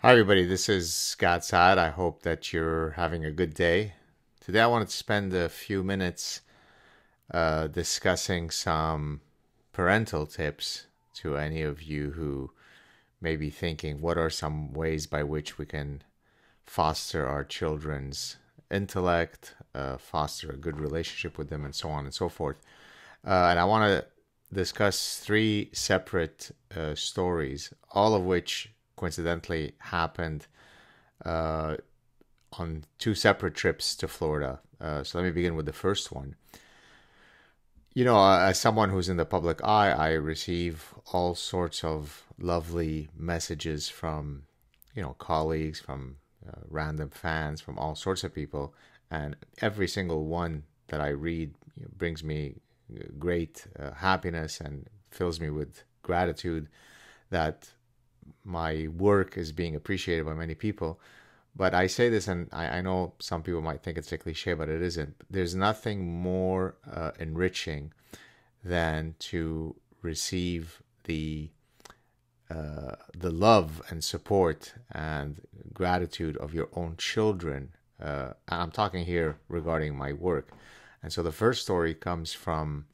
Hi, everybody. This is Gad Saad. I hope that you're having a good day. Today, I wanted to spend a few minutes uh, discussing some parental tips to any of you who may be thinking what are some ways by which we can foster our children's intellect, uh, foster a good relationship with them, and so on and so forth. Uh, and I want to discuss three separate uh, stories, all of which coincidentally happened uh, on two separate trips to Florida. Uh, so let me begin with the first one. You know, uh, as someone who's in the public eye, I receive all sorts of lovely messages from, you know, colleagues, from uh, random fans, from all sorts of people, and every single one that I read you know, brings me great uh, happiness and fills me with gratitude that my work is being appreciated by many people. But I say this, and I, I know some people might think it's a cliche, but it isn't. There's nothing more uh, enriching than to receive the uh, the love and support and gratitude of your own children. Uh, I'm talking here regarding my work. And so the first story comes from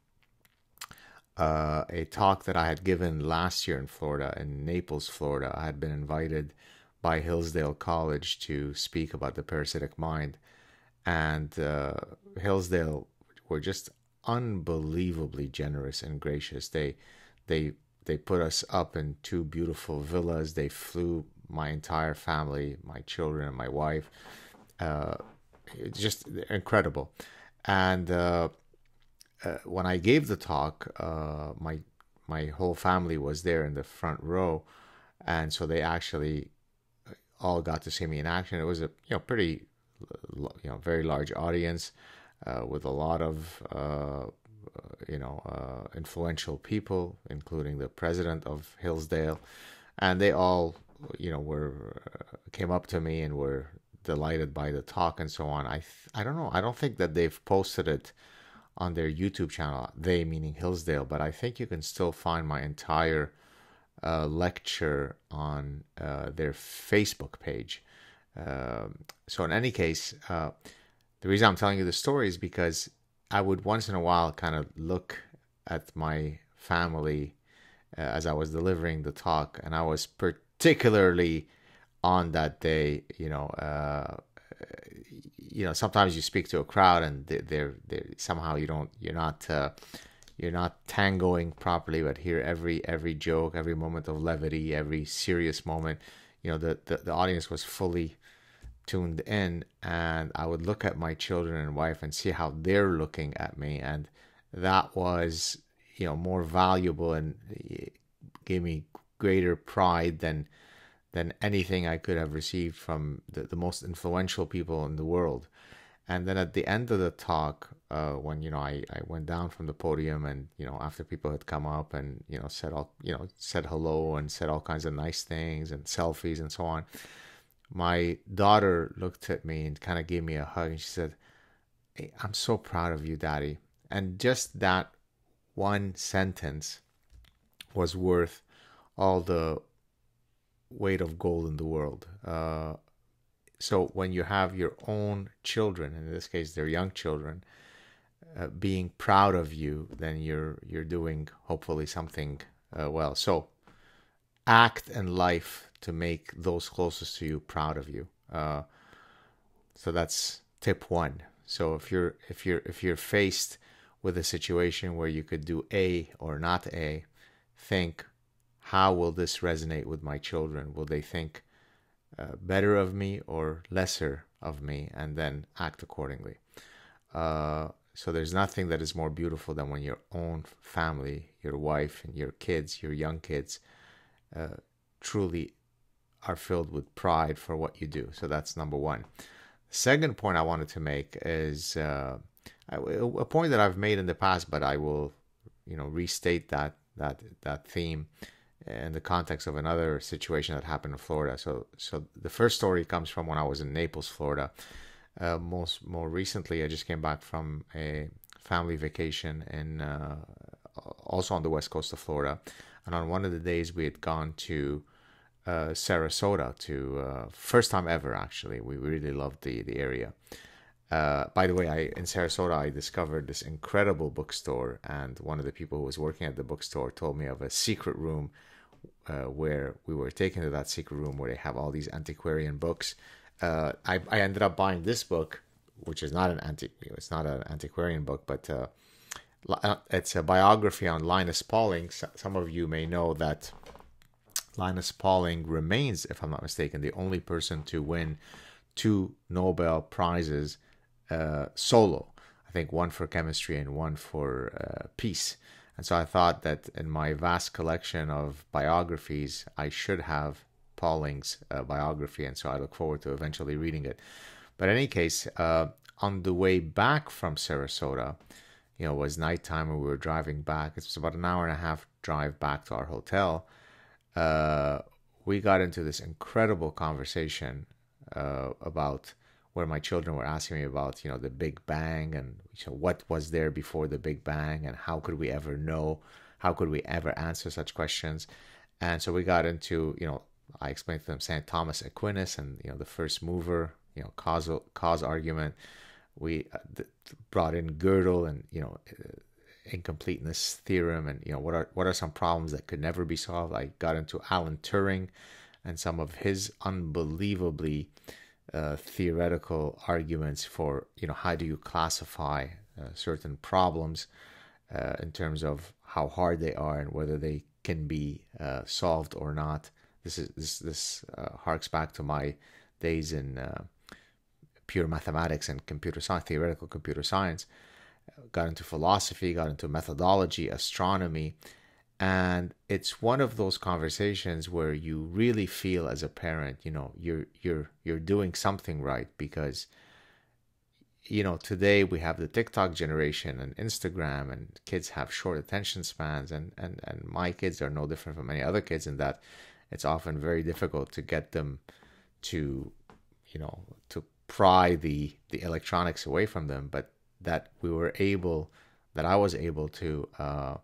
uh, a talk that I had given last year in Florida, in Naples, Florida. I had been invited by Hillsdale College to speak about the parasitic mind. And uh, Hillsdale were just unbelievably generous and gracious. They, they, they put us up in two beautiful villas. They flew my entire family, my children, and my wife. Uh, just incredible. And uh, uh, when I gave the talk, uh, my my whole family was there in the front row, and so they actually uh, all got to see me in action. It was a you know pretty you know very large audience uh, with a lot of uh, you know uh, influential people, including the president of Hillsdale, and they all you know were came up to me and were delighted by the talk and so on. I I don't know. I don't think that they've posted it on their YouTube channel. They meaning Hillsdale, but I think you can still find my entire uh, lecture on uh, their Facebook page. Um, so in any case, uh, the reason I'm telling you the story is because I would once in a while kind of look at my family uh, as I was delivering the talk, and I was particularly on that day, you know, uh, you know, sometimes you speak to a crowd and they're, they're, somehow you don't, you're not, uh, you're not tangoing properly, but here every, every joke, every moment of levity, every serious moment, you know, the, the, the audience was fully tuned in and I would look at my children and wife and see how they're looking at me. And that was, you know, more valuable and gave me greater pride than, than anything I could have received from the, the most influential people in the world. And then at the end of the talk, uh, when you know I, I went down from the podium and you know after people had come up and you know said all you know said hello and said all kinds of nice things and selfies and so on, my daughter looked at me and kind of gave me a hug and she said, hey, "I'm so proud of you, Daddy." And just that one sentence was worth all the weight of gold in the world. Uh, so when you have your own children, in this case they're young children, uh, being proud of you, then you're you're doing hopefully something uh, well. So act in life to make those closest to you proud of you. Uh, so that's tip one. So if you're if you're if you're faced with a situation where you could do A or not A, think how will this resonate with my children? Will they think uh, better of me or lesser of me, and then act accordingly? Uh, so there's nothing that is more beautiful than when your own family, your wife, and your kids, your young kids, uh, truly are filled with pride for what you do. So that's number one. Second point I wanted to make is uh, a point that I've made in the past, but I will, you know, restate that that that theme in the context of another situation that happened in Florida. So, so the first story comes from when I was in Naples, Florida. Uh, most more recently, I just came back from a family vacation in uh, also on the west coast of Florida, and on one of the days we had gone to uh, Sarasota to uh, first time ever. Actually, we really loved the the area. Uh, by the way, I in Sarasota I discovered this incredible bookstore, and one of the people who was working at the bookstore told me of a secret room uh, where we were taken to that secret room where they have all these antiquarian books. Uh, I I ended up buying this book, which is not an anti it's not an antiquarian book, but uh, uh, it's a biography on Linus Pauling. Some of you may know that Linus Pauling remains, if I'm not mistaken, the only person to win two Nobel prizes uh, solo. I think one for chemistry and one for uh, peace. And so I thought that in my vast collection of biographies, I should have Pauling's uh, biography. And so I look forward to eventually reading it. But in any case, uh, on the way back from Sarasota, you know, it was nighttime and we were driving back. It was about an hour and a half drive back to our hotel. Uh, we got into this incredible conversation uh, about where my children were asking me about, you know, the Big Bang and you know, what was there before the Big Bang and how could we ever know? How could we ever answer such questions? And so we got into, you know, I explained to them St. Thomas Aquinas and, you know, the first mover, you know, causal cause argument we uh, brought in Gödel and you know uh, incompleteness theorem and you know what are what are some problems that could never be solved. I got into Alan Turing and some of his unbelievably uh, theoretical arguments for you know how do you classify uh, certain problems uh, in terms of how hard they are and whether they can be uh, solved or not. This is this this harks back to my days in pure mathematics and computer science, theoretical computer science, got into philosophy, got into methodology, astronomy. And it's one of those conversations where you really feel as a parent, you know, you're you're you're doing something right because you know, today we have the TikTok generation and Instagram and kids have short attention spans and, and, and my kids are no different from any other kids in that it's often very difficult to get them to, you know, to pry the the electronics away from them, but that we were able, that I was able to uh,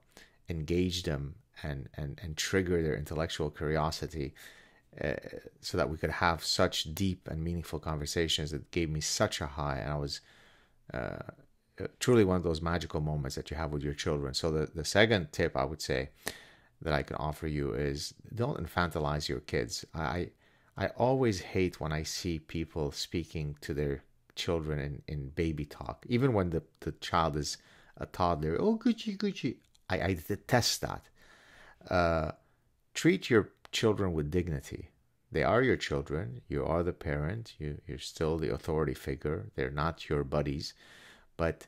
engage them and and and trigger their intellectual curiosity, uh, so that we could have such deep and meaningful conversations that gave me such a high, and I was. Uh, truly one of those magical moments that you have with your children. So the, the second tip I would say that I can offer you is don't infantilize your kids. I I always hate when I see people speaking to their children in, in baby talk, even when the, the child is a toddler. Oh, Gucci, Gucci. I, I detest that. Uh, treat your children with dignity. They are your children. You are the parent. You, you're still the authority figure. They're not your buddies, but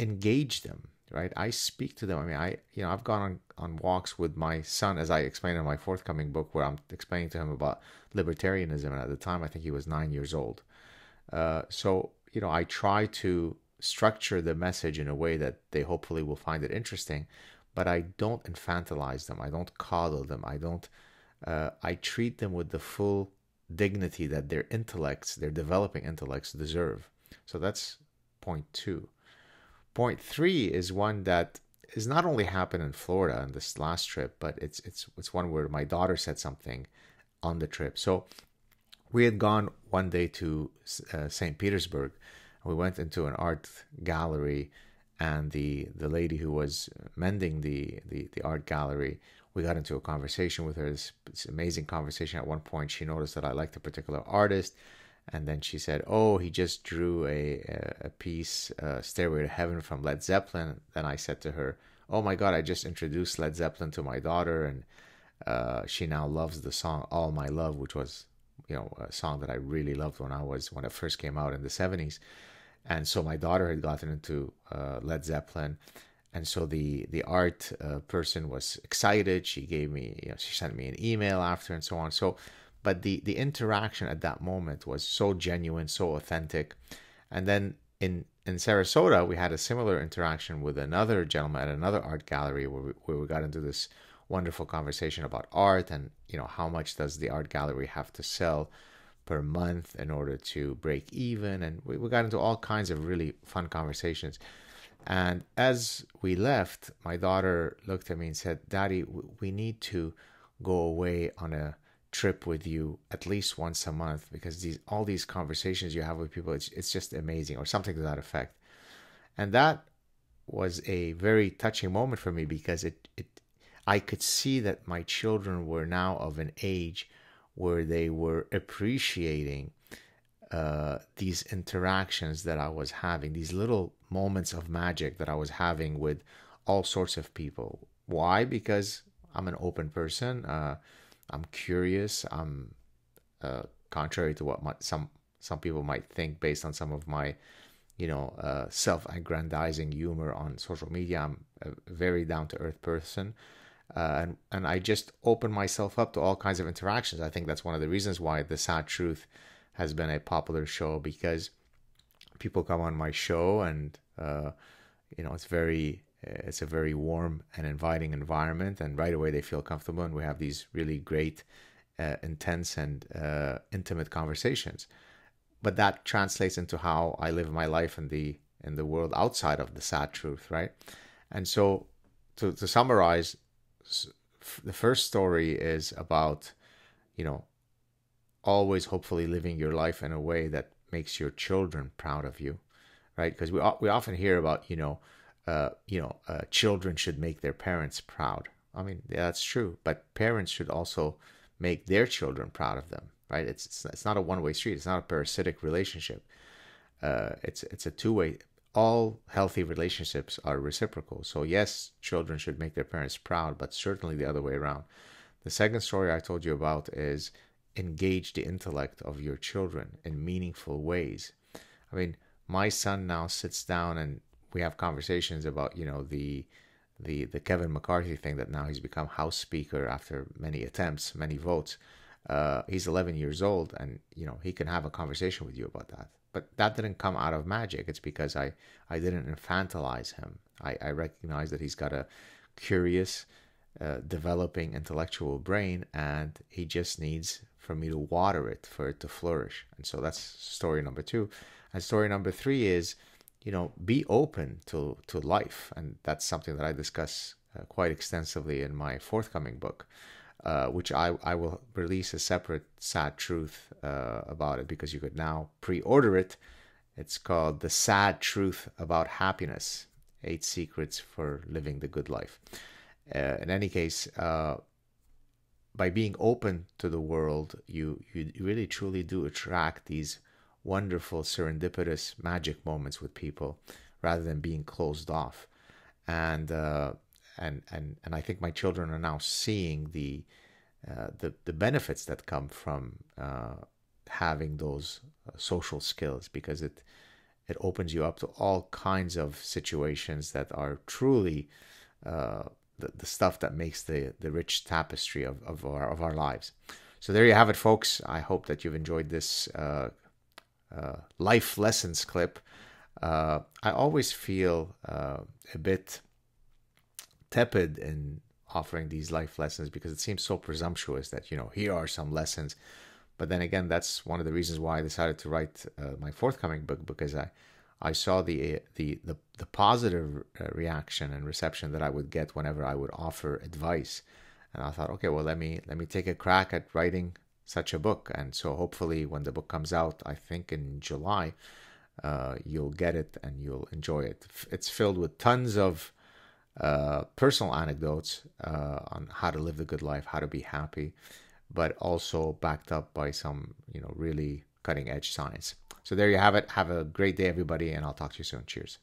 engage them right? I speak to them. I mean, I you know I've gone on on walks with my son, as I explained in my forthcoming book, where I'm explaining to him about libertarianism, and at the time I think he was nine years old. Uh, so you know, I try to structure the message in a way that they hopefully will find it interesting, but I don't infantilize them. I don't coddle them. I don't. Uh, I treat them with the full dignity that their intellects, their developing intellects, deserve. So that's point two. Point three is one that is not only happened in Florida on this last trip, but it's it's it's one where my daughter said something on the trip. So we had gone one day to uh, St. Petersburg. We went into an art gallery, and the the lady who was mending the the, the art gallery, we got into a conversation with her. This, this amazing conversation. At one point, she noticed that I liked a particular artist and then she said, "Oh, he just drew a a, piece, uh, Stairway to Heaven from Led Zeppelin." Then I said to her, "Oh my God, I just introduced Led Zeppelin to my daughter, and uh, she now loves the song All My Love, which was, you know, a song that I really loved when I was when it first came out in the '70s." And so my daughter had gotten into uh, Led Zeppelin, and so the the art uh, person was excited. She gave me, you know, she sent me an email after, and so on. So but the the interaction at that moment was so genuine, so authentic. And then in in Sarasota, we had a similar interaction with another gentleman at another art gallery where we, where we got into this wonderful conversation about art and you know how much does the art gallery have to sell per month in order to break even and we, we got into all kinds of really fun conversations. And as we left my daughter looked at me and said daddy we need to go away on a trip with you at least once a month because these all these conversations you have with people it's, it's just amazing or something to that effect. And that was a very touching moment for me because it, it I could see that my children were now of an age where they were appreciating uh, these interactions that I was having, these little moments of magic that I was having with all sorts of people. Why? Because I'm an open person. Uh, I'm curious. I'm uh, contrary to what my, some some people might think based on some of my you know uh, self-aggrandizing humor on social media. I'm a very down-to-earth person. Uh, and and I just open myself up to all kinds of interactions. I think that's one of the reasons why the Saad Truth has been a popular show because people come on my show and uh, you know it's very it's a very warm and inviting environment and right away they feel comfortable and we have these really great uh, intense and uh, intimate conversations but that translates into how i live my life in the in the world outside of the Saad Truth right and so to, to summarize the first story is about you know always hopefully living your life in a way that makes your children proud of you right because we, we often hear about you know uh, you know, uh, children should make their parents proud. I mean, yeah, that's true, but parents should also make their children proud of them, right? It's it's, it's not a one way street. It's not a parasitic relationship. Uh, it's it's a two way. All healthy relationships are reciprocal. So yes, children should make their parents proud, but certainly the other way around. The second story I told you about is engage the intellect of your children in meaningful ways. I mean, my son now sits down and we have conversations about you know the the the Kevin McCarthy thing that now he's become House Speaker after many attempts, many votes. Uh, he's 11 years old, and you know he can have a conversation with you about that. But that didn't come out of magic. It's because I I didn't infantilize him. I I recognize that he's got a curious, uh, developing intellectual brain, and he just needs for me to water it for it to flourish. And so that's story number two. And story number three is you know, be open to, to life. And that's something that I discuss uh, quite extensively in my forthcoming book, uh, which I, I will release a separate Saad Truth uh, about it because you could now pre order it. It's called The Saad Truth About Happiness Eight Secrets for Living the Good Life. Uh, in any case, uh, by being open to the world, you, you really truly do attract these wonderful serendipitous magic moments with people rather than being closed off and uh, and and and I think my children are now seeing the uh, the the benefits that come from uh, having those uh, social skills because it it opens you up to all kinds of situations that are truly uh, the, the stuff that makes the the rich tapestry of, of our of our lives. So there you have it, folks. I hope that you've enjoyed this uh, uh, life lessons clip, I always feel a bit tepid in offering these life lessons because it seems so presumptuous that you know here are some lessons. But then again, that's one of the reasons why I decided to write uh, my forthcoming book because I I saw the the the, the positive uh, reaction and reception that I would get whenever I would offer advice, and I thought, okay, well let me let me take a crack at writing such a book. And so hopefully, when the book comes out, I think in July, uh, you'll get it and you'll enjoy it. It's filled with tons of uh, personal anecdotes uh, on how to live the good life, how to be happy, but also backed up by some, you know, really cutting edge science. So there you have it. Have a great day, everybody, and I'll talk to you soon. Cheers.